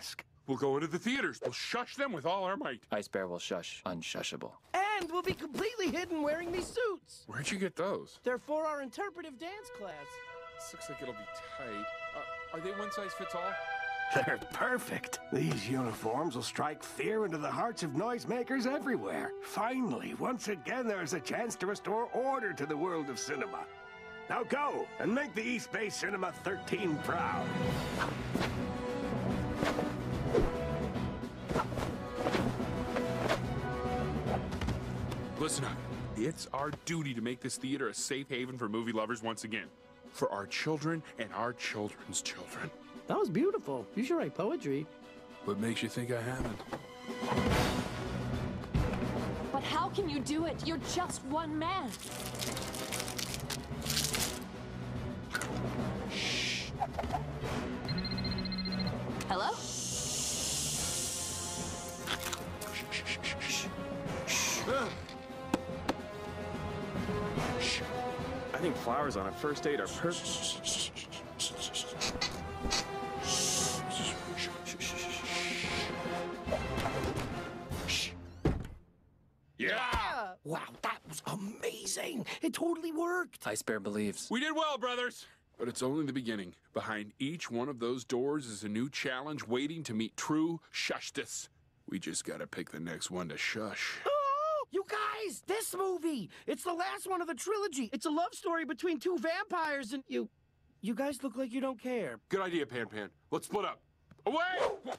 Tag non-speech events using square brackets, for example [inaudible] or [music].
ask? We'll go into the theaters. We'll shush them with all our might. Ice Bear will shush unshushable. And we'll be completely hidden wearing these suits. Where'd you get those? They're for our interpretive dance class. This looks like it'll be tight. Uh, are they one size fits all? [laughs] They're perfect. These uniforms will strike fear into the hearts of noisemakers everywhere. Finally, once again, there is a chance to restore order to the world of cinema. Now go and make the East Bay Cinema 13 proud. Listen up. It's our duty to make this theater a safe haven for movie lovers once again. For our children and our children's children. That was beautiful. You should write poetry. What makes you think I haven't? But how can you do it? You're just one man. I think flowers on a first date are perfect. Yeah! Wow, that was amazing. It totally worked. Ice Bear believes. We did well, brothers. But it's only the beginning. Behind each one of those doors is a new challenge waiting to meet true shushtis. We just gotta pick the next one to shush. You guys, this movie. It's the last one of the trilogy. It's a love story between two vampires and you. You guys look like you don't care. Good idea, Pan Pan. Let's split up. Away!